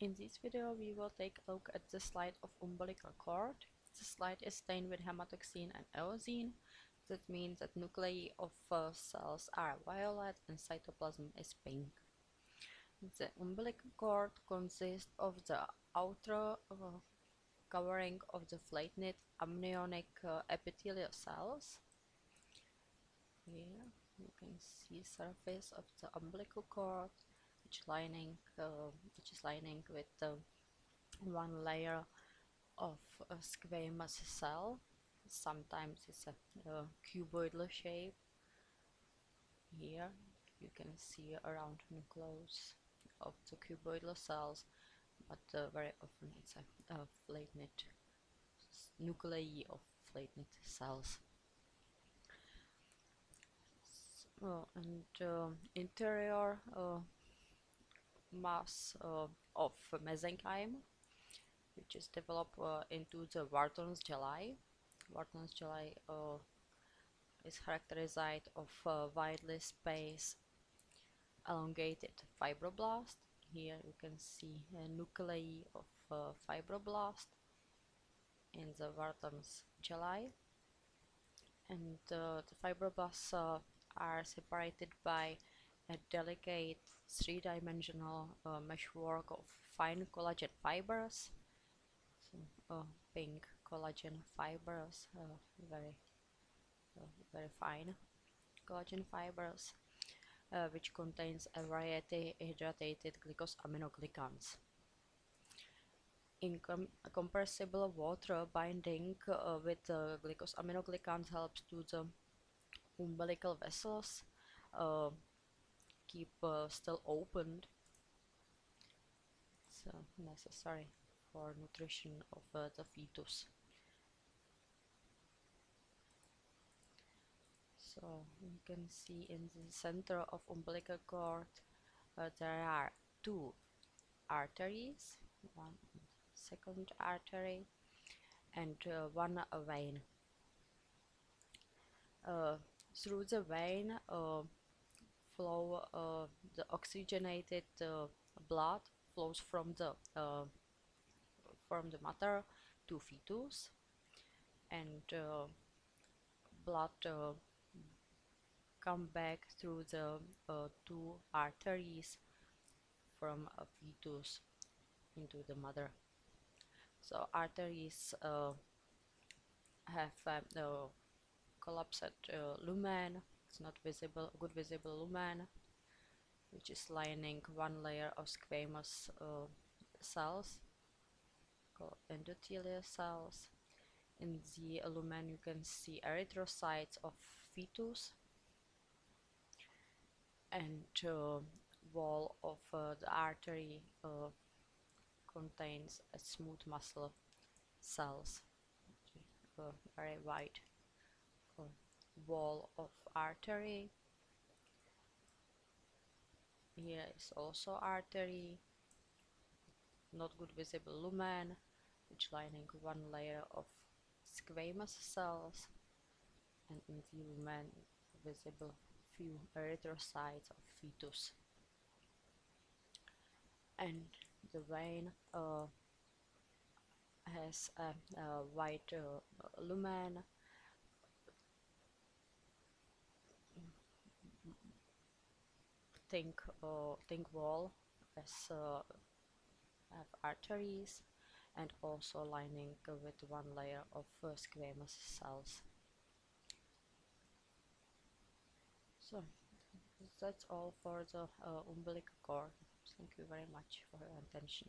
In this video we will take a look at the slide of umbilical cord. The slide is stained with hematoxylin and eosin. That means that nuclei of uh, cells are violet and cytoplasm is pink. The umbilical cord consists of the outer uh, covering of the flat knit amniotic uh, epithelial cells. Here you can see surface of the umbilical cord which lining uh, which is lining with uh, one layer of a squamous cell. Sometimes it's a, a cuboidal shape. Here you can see around nucleus of the cuboidal cells but uh, very often it's a, a flat knit nuclei of flattened cells. So, and uh, interior uh, mass uh, of mesenchyme which is developed uh, into the Wharton's jelly. Wharton's jelly uh, is characterized of uh, widely spaced elongated fibroblast. Here you can see a nuclei of uh, fibroblast in the Wharton's jelly. and uh, the fibroblasts are separated by a delicate three-dimensional uh, meshwork of fine collagen fibers. So, uh, pink collagen fibers uh, very uh, very fine collagen fibers uh, which contains a variety of hydrated glycosaminoglycans incompressible water binding uh, with glycosaminoglycans helps to the umbilical vessels uh, keep uh, still opened so necessary for nutrition of uh, the fetus. So you can see in the center of umbilical cord uh, there are two arteries one second artery and uh, one vein. Uh, through the vein uh, flow uh, the oxygenated uh, blood flows from the uh, from the mother to fetus and uh, blood uh, come back through the uh, two arteries from a fetus into the mother. So arteries have collapsed lumen it's not visible good visible lumen which is lining one layer of squamous uh, cells called endothelial cells. In the lumen you can see erythrocytes of fetus and uh, wall of uh, the artery uh, contains a smooth muscle cells uh, very wide wall of artery. Here is also artery. Not good visible lumen which lining one layer of squamous cells. And in the lumen visible few erythrocytes of fetus. And the vein uh, has a, a white uh, lumen think uh, think wall as uh, have arteries and also lining with one layer of uh, squamous cells. So that's all for the uh, umbilical cord. Thank you very much for your attention